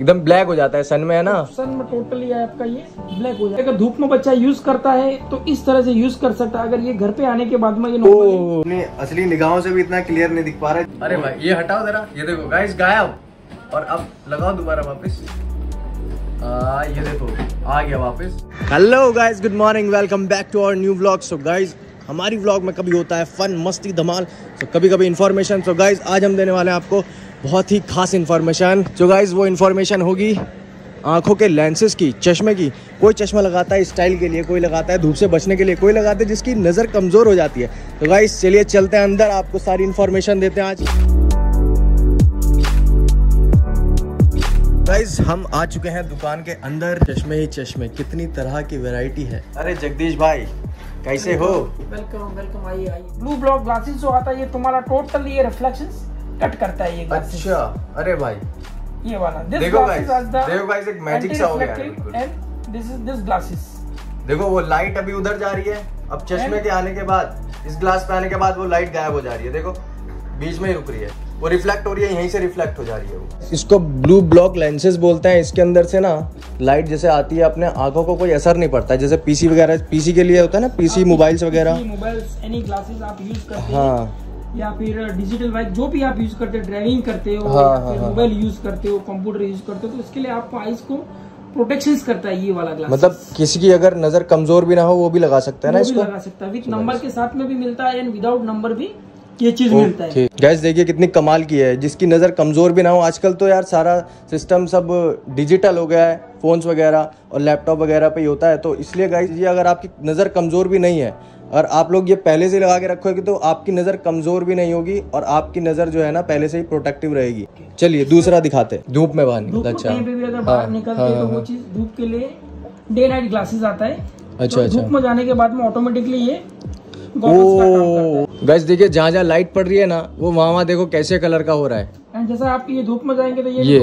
एकदम ब्लैक हो जाता है सन में है ना? सन में टोटली आपका ये ब्लैक हो जाएगा अगर धूप में बच्चा यूज़ करता है तो इस तरह से यूज़ कर सकता है। अगर ये घर पे आने के बाद में ये अपनी असली निगाहों से भी इतना क्लियर नहीं दिख पा रहा है। अरे भाई ये हटाओ जरा। ये देखो गाइस गायब। और अब लगाओ दोबारा वापस। आ, ये देखो आ गया वापस। Hello guys good morning welcome back to our new vlog so guys हमारी व्लॉग में कभी होता है फन मस्ती धमाल। तो कभी कभी इन्फॉर्मेशन सो गाइज़ आज हम देने वाले हैं आपको बहुत ही खास इन्फॉर्मेशन जो गाइज़ वो इन्फॉर्मेशन होगी आँखों के लेंसेज की, चश्मे की। कोई चश्मा लगाता है स्टाइल के लिए, कोई लगाता है धूप से बचने के लिए, कोई लगाता है जिसकी नज़र कमज़ोर हो जाती है। तो गाइस चलिए चलते हैं अंदर, आपको सारी इन्फॉर्मेशन देते हैं आज। गाइस हम आ चुके हैं दुकान के अंदर, चश्मे ही चश्मे। कितनी तरह की वैरायटी है। अरे जगदीश भाई, कैसे हो? वेलकम वेलकम आइए आइए। ब्लू ब्लॉक ग्लासेस जो आता है, ये तुम्हारा टोटल ये रिफ्लेक्शन कट करता है ये glasses। अच्छा अरे भाई। ये वाला। दिस देखो guys, देखो guys, एक magic सा हो गया। And this is this glasses देखो वो लाइट अभी उधर जा रही है। अब चश्मे के आने के बाद इस ग्लास पे आने के बाद वो लाइट गायब हो जा रही है। देखो बीच में ही रुक रही है। वो रिफ्लेक्ट हो रही है यहीं से रिफ्लेक्ट हो जा रही है वो। इसको ब्लू ब्लॉक लेंसेज बोलते हैं। इसके अंदर से ना लाइट जैसे आती है अपने आँखों को कोई असर नहीं पड़ता। जैसे पीसी वगैरह पीसी के लिए होता है ना पीसी मोबाइल्स वगैरह। मोबाइल्स एनी ग्लासेस आप यूज़ करते हैं। हाँ। या फिर डिजिटल बाइक जो भी आप यूज़ करते हो ड्राइविंग करते हो हाँ, हाँ, हाँ। मोबाइल यूज़ करते हो कंप्यूटर यूज़ करते हो तो इसके लिए आपको आईज को प्रोटेक्शन करता है ये वाला ग्लास मतलब किसी की अगर नज़र कमज़ोर भी ना हो वो भी लगा सकता है ना इसको? लगा सकता है। विद नंबर के साथ में भी मिलता है एंड विदाउट नंबर भी ये चीज़ मिलता है। गैस देखिए कितनी कमाल की है। जिसकी नज़र कमज़ोर भी ना हो आजकल तो यार सारा सिस्टम सब डिजिटल हो गया है फोन्स वगैरह और लैपटॉप वगैरह पे ही होता है। तो इसलिए गाइस ये अगर आपकी नज़र कमज़ोर भी नहीं है और आप लोग ये पहले से लगा के रखोगे तो आपकी नज़र कमज़ोर भी नहीं होगी और आपकी नज़र जो है ना पहले से ही प्रोटेक्टिव रहेगी। चलिए दूसरा दिखाते हैं। धूप में बाहर निकलता अच्छा कहीं भी अगर बाहर निकलते वो चीज़ धूप के लिए डे नाइट ग्लासेस आता है। अच्छा, तो अच्छा। धूप में जाने के बाद में ऑटोमेटिकली ये गैस देखिए जहाँ जहाँ लाइट पड़ रही है ना वो वहाँ वहाँ देखो कैसे कलर का हो रहा है। जैसा आप ये धूप में जाएँगे तो ये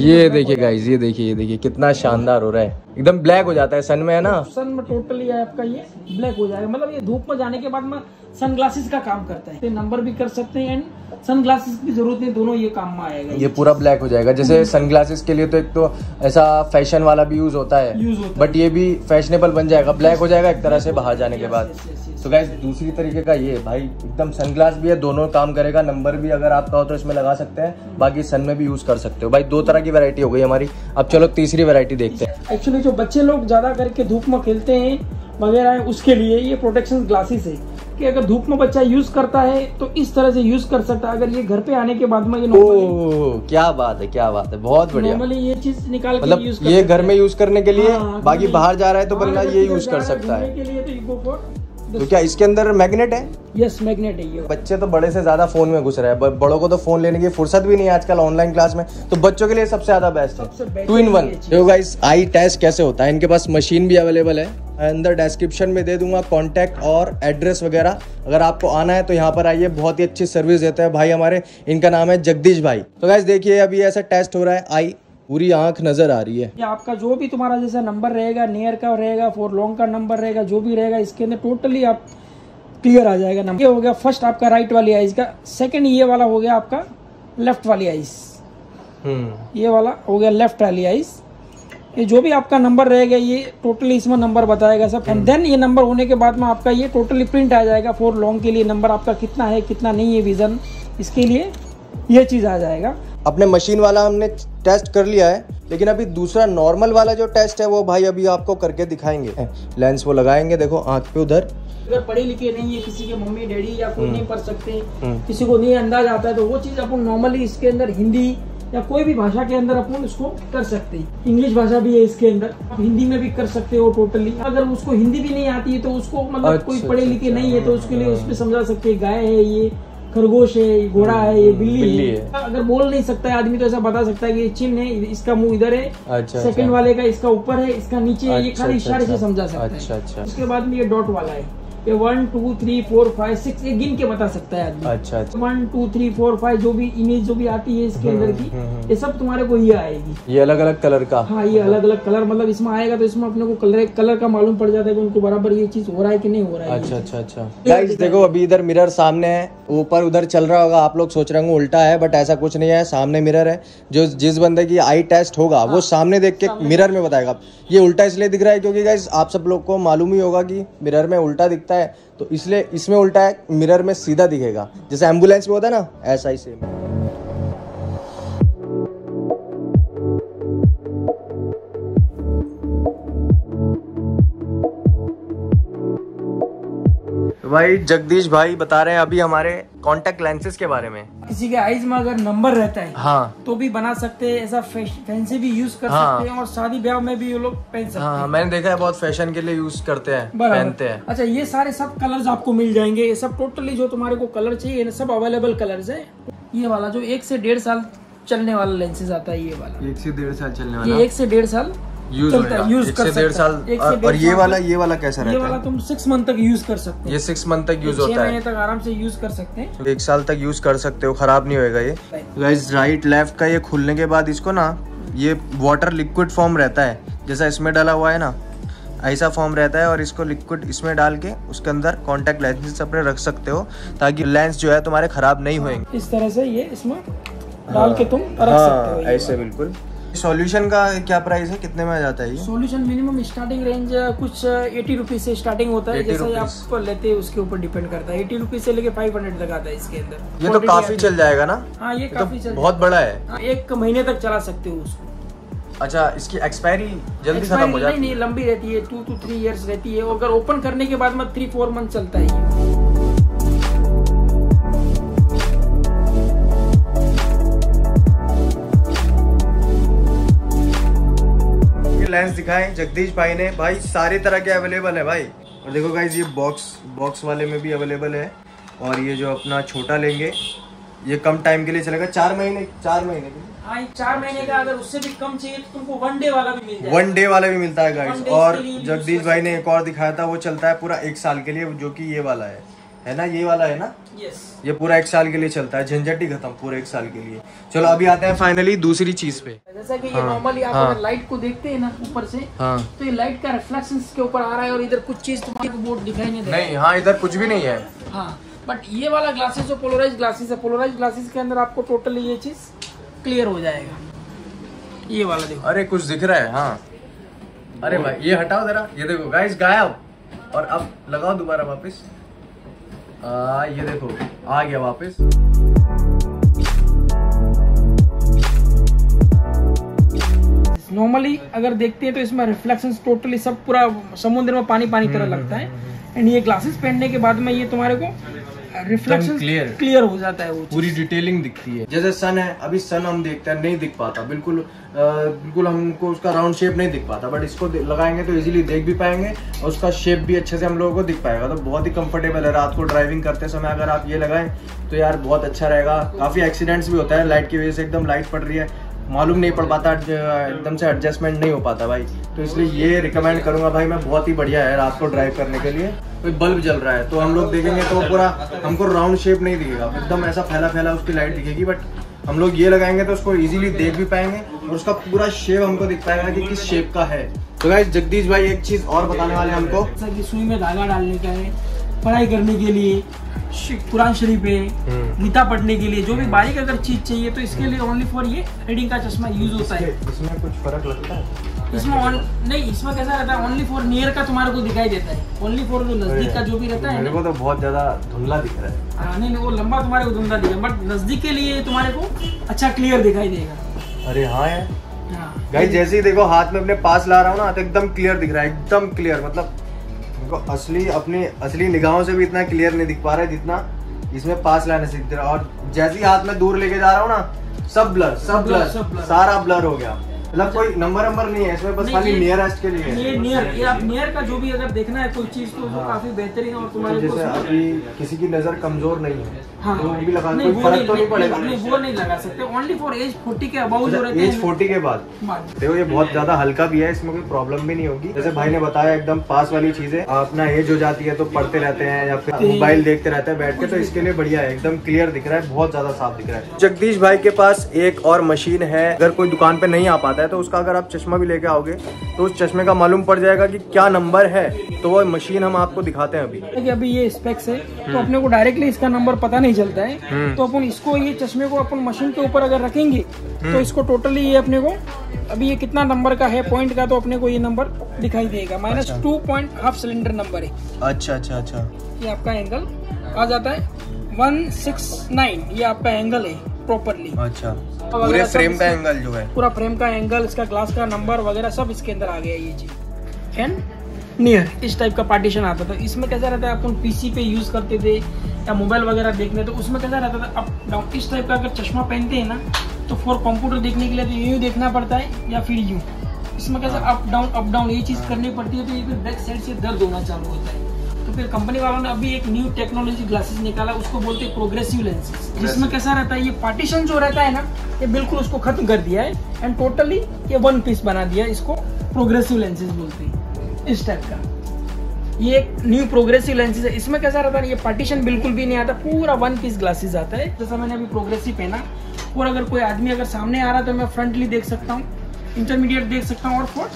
ये देखिए गाइस ये देखिए ये देखिए कितना शानदार हो रहा है। एकदम ब्लैक हो जाता है सन में है ना? सन में टोटली आपका ये ब्लैक हो जाएगा। मतलब ये धूप में जाने के बाद में सन ग्लासेस का काम करता है। नंबर भी कर सकते हैं एंड सन ग्लासेस की ज़रूरत नहीं दोनों ये काम में आएगा। ये पूरा ब्लैक हो जाएगा। जैसे सनग्लासेस के लिए तो एक तो ऐसा फ़ैशन वाला भी यूज़ होता है। यूज़ होता बट ये भी फैशनेबल बन जाएगा। ब्लैक हो जाएगा एक तरह से बाहर जाने के बाद. तो गैस दूसरी तरीके का ये भाई एकदम सनग्लास भी है दोनों काम करेगा। नंबर भी अगर आपका हो तो इसमें लगा सकते हैं। बाकी सन में भी यूज़ कर सकते हो। भाई दो तरह की वैरायटी हो गई हमारी। अब चलो तीसरी वैरायटी देखते हैं। एक्चुअली जो बच्चे लोग ज़्यादा करके धूप में खेलते हैं वगैरह है, उसके लिए ये प्रोटेक्शन ग्लासेस है कि अगर धूप में बच्चा यूज़ करता है तो इस तरह से यूज़ कर सकता है। अगर ये घर पे आने के बाद में ये ओ, क्या बात है क्या बात है बहुत बढ़िया। नॉर्मली ये चीज़ निकाल के मतलब यूज़ कर ये घर में यूज़ करने के लिए हाँ, बाकी बाहर जा रहा है तो बंदा ये यूज़ कर सकता है। के लिए तो क्या इसके अंदर मैग्नेट है? यस मैग्नेट है ये। बच्चे तो बड़े से ज़्यादा फ़ोन में घुस रहे हैं। बड़ों को तो फ़ोन लेने की फुर्सत भी नहीं है आजकल ऑनलाइन क्लास में। तो बच्चों के लिए सबसे ज़्यादा बेस्ट है। Two in one. देखो गाइस आई टेस्ट कैसे होता है? इनके पास मशीन भी अवेलेबल है। अंदर डिस्क्रिप्शन में दे दूँगा कांटेक्ट और एड्रेस वगैरह। अगर आपको आना है तो यहाँ पर आइए। बहुत ही अच्छी सर्विस देते हैं भाई हमारे। इनका नाम है जगदीश भाई। तो गाइस देखिए अभी ऐसा टेस्ट हो रहा है। आई पूरी आँख नज़र आ रही है। या आपका जो भी तुम्हारा जैसा नंबर रहेगा नियर का रहेगा फोर लॉन्ग का नंबर रहेगा जो भी रहेगा इसके अंदर टोटली आप क्लियर आ जाएगा नंबर ये हो गया फ़र्स्ट आपका राइट वाली आइज़ का सेकंड ये वाला हो गया आपका लेफ़्ट वाली आइज़ हम्म। ये वाला हो गया लेफ़्ट वाली आइज़ ये जो भी आपका नंबर रहेगा ये टोटली इसमें नंबर बताएगा सब। एंड देन ये नंबर होने के बाद में आपका ये टोटली प्रिंट आ जाएगा फोर लॉन्ग के लिए नंबर आपका कितना है कितना नहीं है विजन इसके लिए ये चीज़ आ जाएगा। अपने मशीन वाला हमने टेस्ट कर लिया है लेकिन अभी दूसरा नॉर्मल वाला जो टेस्ट है वो भाई अभी आपको करके दिखाएँगे। लेंस वो लगाएँगे देखो आँख पे उधर। अगर पढ़े लिखे नहीं है किसी के मम्मी डैडी या कोई नहीं पढ़ सकते किसी को नहीं अंदाज आता है तो वो चीज़ अपन नॉर्मली इसके अंदर हिंदी या कोई भी भाषा के अंदर अपन उसको कर सकते हैं। इंग्लिश भाषा भी है इसके अंदर। आप हिंदी में भी कर सकते हो टोटली अगर उसको हिंदी भी नहीं आती है तो उसको मतलब अच्छा, कोई पढ़े अच्छा, लिखे नहीं है तो उसके लिए उसमें समझा सकते हैं गाय है ये खरगोश है ये घोड़ा है ये बिल्ली, बिल्ली है है। अगर बोल नहीं सकता है आदमी तो ऐसा बता सकता है कि ये चिन्ह है इसका मुँह इधर है अच्छा, सेकंड अच्छा। वाले का इसका ऊपर है इसका नीचे है ये अच्छा, खाली अच्छा, इशारे से अच्छा। समझा सकता अच्छा, है अच्छा। उसके बाद में ये डॉट वाला है ये one two three four five six ये गिन के बता सकता है आदमी। अच्छा अच्छा। One two three four five जो भी इमेज जो भी आती है इसके अंदर की ये सब तुम्हारे को ये आएगी। ये अलग अलग कलर का। हाँ ये अलग अलग कलर मतलब इसमें आएगा तो इसमें अपने को कलर कलर का मालूम पड़ जाता है कि उनको बराबर ये चीज़ हो रहा है कि नहीं हो रहा है। अच्छा अच्छा अच्छा। गाइस देखो। अभी इधर मिरर सामने है ऊपर उधर चल रहा होगा आप लोग सोच रहे होंगे उल्टा है बट ऐसा कुछ नहीं है सामने मिरर है। जो जिस बंदे की आई टेस्ट होगा वो सामने देख के मिरर में बताएगा। ये उल्टा इसलिए दिख रहा है क्योंकि गाइस आप सब लोग को मालूम ही होगा कि मिरर में उल्टा दिखता है तो इसलिए इसमें उल्टा है मिरर में सीधा दिखेगा। जैसे एंबुलेंस में होता है ना, ऐसा ही सेम भाई जगदीश भाई बता रहे हैं अभी हमारे कॉन्टेक्ट लेंसेज के बारे में। किसी के आईज में अगर नंबर रहता है हाँ। तो भी बना सकते हैं ऐसा फैंसी भी यूज़ कर हाँ। सकते हैं और शादी ब्याह में भी ये लोग पहन सकते हाँ हैं। मैंने देखा है बहुत फ़ैशन के लिए यूज़ करते हैं पहनते हैं। अच्छा ये सारे सब कलर्स आपको मिल जाएँगे। ये सब टोटली जो तुम्हारे को कलर चाहिए ये सब अवेलेबल कलर्स है। ये वाला जो एक से डेढ़ साल चलने वाला लेंसेज आता है ये वाला। एक से डेढ़ साल चलने ये एक से डेढ़ साल यूज़ चलता है, एक कर डेढ़ साल और ये वाला ये वाला कैसा ये वाला तुम सिक्स मंथ तक यूज़ कर सकते हैं। ये सिक्स मंथ तक यूज़ होता है। तक आराम से यूज़ कर सकते हैं। एक साल तक यूज़ कर सकते हो खराब नहीं होएगा ये। गाइस राइट लेफ़्ट का ये खुलने के बाद इसको ना ये वाटर लिक्विड फॉर्म रहता है। जैसा इसमें डाला हुआ है ना ऐसा फॉर्म रहता है और इसको लिक्विड इसमें डाल के उसके अंदर कॉन्टेक्ट लेंसेज अपने रख सकते हो ताकि लेंस जो है तुम्हारे खराब नहीं होएँगे। इस तरह से ये इसमें डाल के तुम रख सकते हो हाँ ऐसे बिल्कुल। सॉल्यूशन का क्या प्राइस है? कितने में आ जाता है ये? सॉल्यूशन मिनिमम स्टार्टिंग रेंज कुछ एटी रुपीज़ से स्टार्टिंग होता है जैसे। आप लेते हैं उसके ऊपर डिपेंड करता है। एटी रुपीज़ से लेके फाइव हंड्रेड तक आता है इसके अंदर। ये तो काफ़ी चल जाएगा ना? हाँ ये तो काफ़ी चल बहुत बड़ा है। हाँ, एक महीने तक चला सकते हो उसको। अच्छा इसकी एक्सपायरी जल्दी खत्म हो नहीं जाती नहीं लंबी रहती है टू टू थ्री इयर्स रहती है। अगर ओपन करने के बाद में थ्री फोर मंथ चलता है ये। लेंस दिखाए। जगदीश भाई ने। भाई सारे तरह के अवेलेबल है भाई। और देखो गाइज़ ये बॉक्स बॉक्स वाले में भी अवेलेबल है। और ये जो अपना छोटा लेंगे ये कम टाइम के लिए चलेगा। चार महीने चार महीने के हाँ चार महीने का अगर उससे भी कम चाहिए तो तुमको वन डे वाला भी मिल जाएगा। वन डे वाला भी मिलता है गाइस और जगदीश भाई ने एक और दिखाया था वो चलता है पूरा एक साल के लिए जो कि ये वाला है। है ना? ये वाला है ना? यस ये पूरा एक साल के लिए चलता है झंझट ही खत्म पूरे एक साल के लिए। चलो अभी आते हैं फाइनली दूसरी चीज़ पे। जैसा कि ये नॉर्मली आप हाँ। अगर लाइट को देखते हैं ना ऊपर से हाँ। तो ये लाइट का रिफ्लेक्शन के ऊपर आ रहा है और इधर कुछ चीज़ तुम्हारे बोर्ड दिखाई नहीं दे रहा नहीं हाँ। इधर कुछ भी नहीं है। है। हाँ बट ये वाला ग्लासेस जो पोलराइज ग्लासेस है पोलराइज ग्लासेस के अंदर आपको टोटली ये चीज़ क्लियर हो जाएगा। ये वाला देखो। अरे कुछ दिख रहा है हाँ। अरे भाई ये हटाओ जरा ये देखो गाइस गायब। और अब लगाओ दोबारा वापस। आ, ये देखो आ गया वापस। नॉर्मली अगर देखते हैं तो इसमें रिफ्लेक्शन टोटली सब पूरा समुद्र में पानी पानी तरह लगता है। एंड ये ग्लासेस पहनने के बाद में ये तुम्हारे को रिफ्लेक्शन clear। क्लियर हो जाता है वो पूरी डिटेलिंग दिखती है। जैसे सन है अभी सन हम देखते हैं नहीं दिख पाता। बिल्कुल बिल्कुल हमको उसका राउंड शेप नहीं दिख पाता। बट इसको लगाएँगे तो इजीली देख भी पाएँगे और उसका शेप भी अच्छे से हम लोगों को दिख पाएगा। तो बहुत ही कंफर्टेबल है। रात को ड्राइविंग करते समय अगर आप ये लगाएँ तो यार बहुत अच्छा रहेगा। काफ़ी एक्सीडेंट्स भी होता है। लाइट की वजह से एकदम लाइट पड़ रही है। मालूम नहीं पड़ पाता एकदम से एडजस्टमेंट नहीं हो पाता भाई। तो इसलिए ये रिकमेंड करूँगा भाई मैं, बहुत ही बढ़िया है रात को ड्राइव करने के लिए। कोई बल्ब जल रहा है तो हम लोग देखेंगे तो पूरा, हमको राउंड शेप नहीं दिखेगा। एकदम ऐसा फैला फैला उसकी लाइट दिखेगी बट हम लोग ये लगाएँगे तो उसको इजीली देख भी पाएँगे और उसका पूरा शेप हमको दिख पाएगा कि किस शेप का है। तो गाइस जगदीश भाई एक चीज़ और बताने वाले हमको। सुई में धागा डालने का है। पढ़ाई करने के लिए कुरान शरीफ है गीता पढ़ने के लिए जो भी बारीक अगर चीज़ चाहिए तो इसके लिए ओनली फॉर ये रीडिंग का चश्मा यूज़ होता है। इसमें कुछ फ़र्क लगता है? इसमें on- नहीं इसमें कैसा रहता है ओनली फॉर नियर का तुम्हारे को दिखाई देता है। ओनली फॉर जो नज़दीक का जो भी रहता है मेरे तो बहुत ज़्यादा धुंधला दिख रहा है। हाँ, नहीं नहीं वो लंबा तुम्हारे को धुंधला दिखेगा बट नज़दीक के लिए तुम्हारे को अच्छा क्लियर दिखाई देगा। अरे हाँ यार। हाँ। गाइस जैसे ही देखो हाथ में अपने पास ला रहा हूँ ना तो एकदम क्लियर दिख रहा है एकदम क्लियर मतलब मेरे को असली अपनी असली निगाहों से भी इतना क्लियर नहीं दिख पा रहा है जितना इसमें पास लाने से दिख रहा है और जैसे ही हाथ में दूर लेके जा रहा हूँ ना सब ब्लर सब ब्लर सब। सारा ब्लर हो गया मतलब कोई नंबर नंबर नहीं है इसमें बस खाली नियरेस्ट के लिए है। ये नियर ये आप नियर का जो भी अगर देखना है कोई चीज़ तो वो हाँ। काफ़ी बेहतरीन और तो तुम्हारे को जैसे अभी किसी की नज़र कमज़ोर नहीं है हाँ। तो वो भी लगा नहीं कोई फ़र्क तो नहीं पड़ेगा। नहीं वो नहीं लगा सकते। ओनली फॉर एज फोर्टी के अबाउ जो रहते हैं एज हैं। फोर्टी के बाद? बाद। देखो ये बहुत ज़्यादा हल्का भी है इसमें कोई प्रॉब्लम भी नहीं होगी। जैसे भाई ने बताया एकदम पास वाली चीज़ें अपना एज हो जाती है तो पढ़ते रहते हैं या फिर मोबाइल देखते रहते हैं बैठ के तो इसके लिए बढ़िया है एकदम क्लियर दिख रहा है बहुत ज़्यादा साफ़ दिख रहा है। जगदीश भाई के पास एक और मशीन है अगर कोई दुकान पे नहीं आ पाता है तो उसका अगर आप चश्मा भी लेके आओगे तो उस चश्मे का मालूम पड़ जाएगा कि क्या नंबर है तो वो मशीन हम आपको दिखाते हैं अभी। कि अभी ये स्पेक्स है तो अपने को डायरेक्टली इसका नंबर पता नहीं चलता है। हम्म। तो अपन इसको ये चश्मे को अपन मशीन के ऊपर अगर रखेंगे हम्म। तो इसको टोटली ये अपने को अभी ये कितना नंबर का है पॉइंट का तो अपने को ये नंबर दिखाई देगा। Minus two point half cylinder number है। अच्छा अच्छा अच्छा। ये आपका एंगल आ जाता है। वन सिक्स नाइन ये आपका एंगल है। प्रॉपरली अच्छा। पूरे फ्रेम का एंगल जो है। पूरा फ्रेम का एंगल इसका ग्लास का नंबर वगैरह सब इसके अंदर आ गया ये चीज़। एंड नियर इस टाइप का पार्टीशन आता था। इसमें कैसा रहता है अपन पीसी पे यूज़ करते थे या मोबाइल वगैरह देखने तो उसमें कैसा रहता था अप डाउन इस टाइप का अगर चश्मा पहनते हैं ना तो फॉर कंप्यूटर देखने के लिए तो यूँ देखना पड़ता है या फिर यूँ। इसमें कैसा अप डाउन अप डाउन ये चीज़ करनी पड़ती है तो ये बैक साइड से दर्द होना चालू होता है। तो फिर कंपनी वालों ने अभी एक न्यू टेक्नोलॉजी ग्लासेस निकाला उसको बोलते हैं प्रोग्रेसिव लेंसेज जिसमें कैसा रहता है ये पार्टीशन जो रहता है ना ये बिल्कुल उसको खत्म कर दिया है एंड टोटली ये वन पीस बना दिया है इसको प्रोग्रेसिव लेंसेज बोलते हैं इस टाइप का। ये एक न्यू प्रोग्रेसिव लेंसेज है इसमें कैसा रहता है ये पार्टीशन बिल्कुल भी नहीं आता पूरा वन पीस ग्लासेस आता है। जैसा मैंने अभी प्रोग्रेसिव पहना और अगर कोई आदमी अगर सामने आ रहा है तो मैं फ्रंटली देख सकता हूँ इंटरमीडिएट देख सकता हूँ और फोर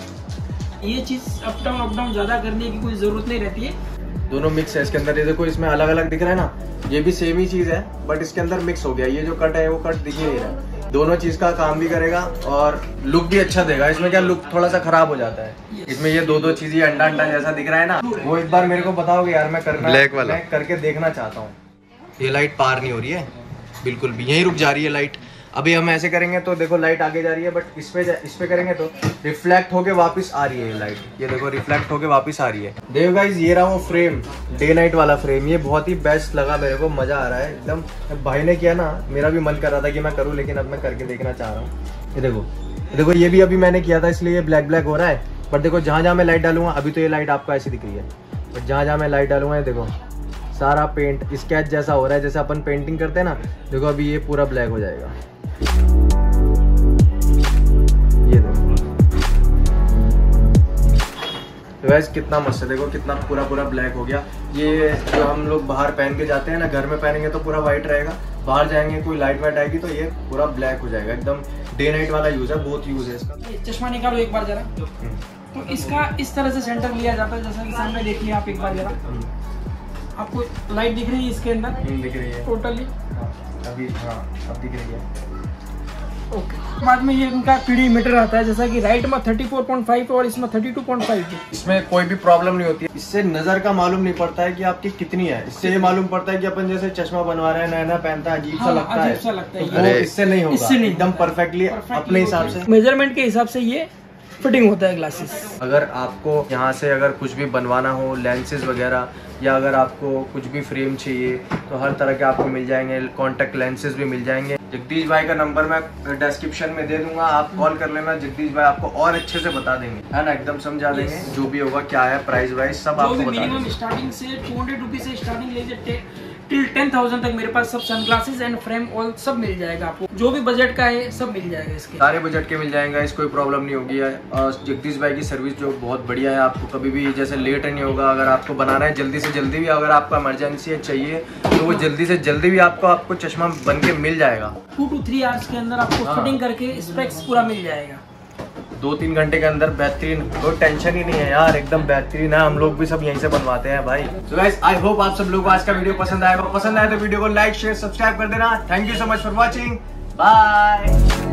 ये चीज़ अप डाउन अप डाउन ज़्यादा करने की कोई ज़रूरत नहीं रहती है। दोनों मिक्स है। इसके अंदर ये देखो इसमें अलग अलग दिख रहा है ना। ये भी सेम ही चीज़ है बट इसके अंदर मिक्स हो गया। ये जो कट है वो कट दिख ही नहीं रहा है। दोनों चीज़ का काम भी करेगा और लुक भी अच्छा देगा। इसमें क्या लुक थोड़ा सा खराब हो जाता है? इसमें ये दो दो चीज़ अंडा अंडा जैसा दिख रहा है ना। वो एक बार मेरे को बताओगे यार मैं करना Black वाला। मैं करके देखना चाहता हूँ। ये लाइट पार नहीं हो रही है। बिल्कुल भी। यहीं रुक जा रही है लाइट अभी हम ऐसे करेंगे तो देखो लाइट आगे जा रही है बट इस पे इस पे करेंगे तो रिफ्लेक्ट होके वापस आ रही है लाइट ये देखो रिफ्लेक्ट होके वापस आ रही है. देव गाइस ये रहा वो फ्रेम डे नाइट वाला फ्रेम ये बहुत ही बेस्ट लगा मेरे को, मज़ा आ रहा है एकदम. भाई ने किया ना, मेरा भी मन कर रहा था कि मैं करूँ, लेकिन अब मैं करके देखना चाह रहा हूँ. ये देखो देखो, ये भी अभी मैंने किया था, इसलिए ये ब्लैक ब्लैक हो रहा है. बट देखो, जहाँ जहाँ मैं लाइट डालूँगा, अभी तो ये लाइट आपको ऐसी दिख रही है. बट जहाँ जहाँ मैं लाइट डालूँगा, ये देखो, सारा पेंट स्केच जैसा हो रहा है, जैसे अपन पेंटिंग करते हैं ना, देखो अभी ये पूरा ब्लैक हो जाएगा. ये देखो। वैसे कितना मस्त है देखो कितना पूरा पूरा ब्लैक हो गया। ये जो हम लोग बाहर पहन के जाते हैं ना घर में पहनेंगे तो पूरा वाइट रहेगा। बाहर जाएँगे कोई लाइट वाइट आएगी तो ये पूरा ब्लैक हो जाएगा। एकदम डे नाइट वाला यूज़ है बहुत यूज़ है इसका। चश्मा निकालो एक बार जरा। तो इसका इस तरह से सेंटर लिया जाता है जैसा कि सामने देखिए आप एक बार जरा। आपको लाइट दिख रही है इसके अंदर? हम्म, दिख रही है। टोटली हाँ, अभी हाँ अब दिख रही है। ओके बाद में ये इनका पीडी मीटर आता है जैसा कि राइट में 34.5 है और इसमें 32.5 है इसमें कोई भी प्रॉब्लम नहीं होती। है इससे नज़र का मालूम नहीं पड़ता है कि आपकी कितनी है। इससे ये मालूम पड़ता है कि अपन जैसे चश्मा बनवा रहे हैं नया नया पहनता है अजीब सा हाँ, लगता है। लगता है। तो अरे, इससे नहीं होगा। इससे नहीं। एकदम परफेक्टली अपने हिसाब से। मेज़रमेंट के हिसाब से ये फिटिंग होता है ग्लासेस अगर आपको यहाँ से अगर कुछ भी बनवाना हो लेंसेज वगैरह या अगर आपको कुछ भी फ्रेम चाहिए तो हर तरह के आपको मिल जाएँगे कॉन्टेक्ट लेंसेज भी मिल जाएँगे। जगदीश भाई का नंबर मैं डिस्क्रिप्शन में दे दूँगा आप कॉल कर लेना जगदीश भाई आपको और अच्छे से बता देंगे। है ना एकदम समझा देंगे जो भी होगा क्या है प्राइस वाइज सब आपको बता देंगे। स्टार्टिंग से टू हंड्रेड रुपीज़ से स्टार्टिंग टिल टेन थाउज़ेंड तक मेरे पास सब सनग्लासेस एंड फ्रेम ऑल सब मिल जाएगा आपको। जो भी बजट का है सब मिल जाएगा इसके। सारे बजट के मिल जाएँगे इस कोई प्रॉब्लम नहीं होगी और जगदीश भाई की सर्विस जो बहुत बढ़िया है आपको कभी भी जैसे लेट नहीं होगा अगर आपको बनाना है जल्दी से जल्दी भी अगर आपको इमरजेंसी है चाहिए तो वो जल्दी से जल्दी भी आपको आपको चश्मा बन के मिल जाएगा। टू टू थ्री आवर्स के अंदर आपको हाँ। फिटिंग करके स्पेक्स पूरा मिल जाएगा। दो तीन घंटे के अंदर बेहतरीन, कोई टेंशन ही नहीं है यार, एकदम बेहतरीन है। हम लोग भी सब यहीं से बनवाते हैं भाई। तो गाइस आई होप आप सब लोग को आज का वीडियो पसंद आएगा पसंद आए तो वीडियो को लाइक शेयर सब्सक्राइब कर देना। Thank you so much for watching bye